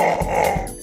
Oh!